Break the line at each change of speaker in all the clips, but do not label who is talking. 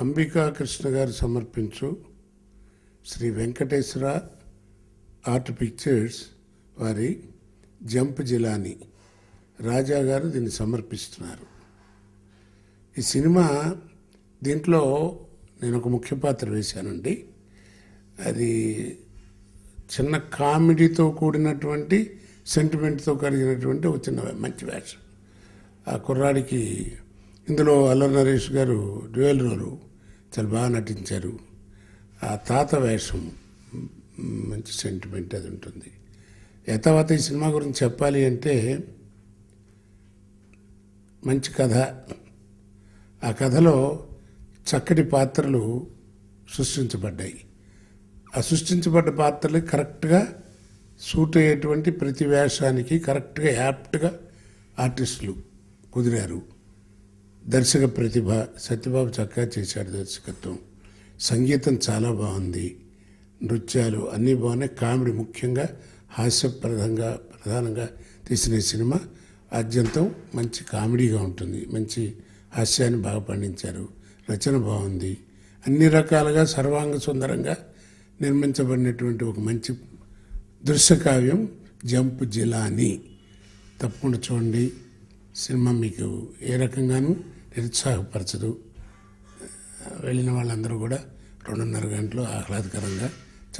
అంబికా కృష్ణ గారు సమర్పించు Sri Venkateswara art pictures వారి జంప్ జిలాని రాజా గారు దీన్ని సమర్పిస్తున్నారు. ఈ సినిమా దీంట్లో నేను ఒక ముఖ్య పాత్ర వేశానండి. అది చిన్న కామెడీతో కూడినటువంటి సెంటిమెంట్తో కలిగినటువంటి ఒక చిన్న మంచి వేషం. ఆ కుర్రాడికి ఇందులో అల్లరి నరేష్ గారు డ్యూయల్ రోలు చాలా బాగా నటించారు. ఆ తాత వేషం మంచి సెంటిమెంట్ అది ఉంటుంది. యథావత ఈ సినిమా గురించి చెప్పాలి అంటే మంచి కథ. ఆ కథలో చక్కటి పాత్రలు సృష్టించబడ్డాయి. ఆ సృష్టించబడ్డ పాత్రలు కరెక్ట్గా సూట్ అయ్యేటువంటి ప్రతి వేషానికి కరెక్ట్గా యాప్ట్గా ఆర్టిస్టులు కుదిరారు. దర్శక ప్రతిభ సత్యబాబు చక్కగా చేశాడు దర్శకత్వం. సంగీతం చాలా బాగుంది. నృత్యాలు అన్నీ బాగున్నాయి. కామెడీ ముఖ్యంగా హాస్యప్రదంగా ప్రధానంగా తీసిన సినిమా ఆద్యంతం మంచి కామెడీగా ఉంటుంది. మంచి హాస్యాన్ని బాగా పండించారు. రచన బాగుంది. అన్ని రకాలుగా సర్వాంగ సుందరంగా నిర్మించబడినటువంటి ఒక మంచి దృశ్యకావ్యం జంప్ జిలాని. తప్పకుండా చూడండి. సినిమా మీకు ఏ రకంగానూ నిరుత్సాహపరచదు. వెళ్ళిన వాళ్ళందరూ కూడా రెండున్నర గంటలు ఆహ్లాదకరంగా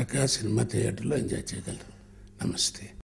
చక్కగా సినిమా థియేటర్లో ఎంజాయ్ చేయగలరు. నమస్తే.